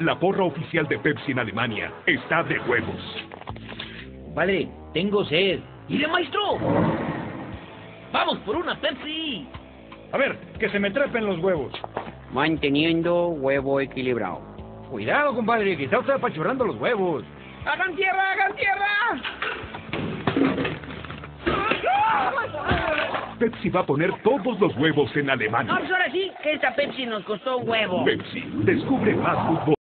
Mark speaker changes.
Speaker 1: La porra oficial de Pepsi en Alemania está de huevos.
Speaker 2: Padre, tengo sed. ¡Mire, maestro! ¡Vamos por una Pepsi!
Speaker 3: A ver, que se me trepen los huevos.
Speaker 4: Manteniendo huevo equilibrado.
Speaker 3: Cuidado, compadre, que está usted apachurrando los huevos.
Speaker 2: ¡Hagan tierra, hagan tierra!
Speaker 1: Pepsi va a poner todos los huevos en Alemania.
Speaker 5: Ahora sí, que esta Pepsi nos costó un huevo.
Speaker 1: Pepsi, descubre más fútbol.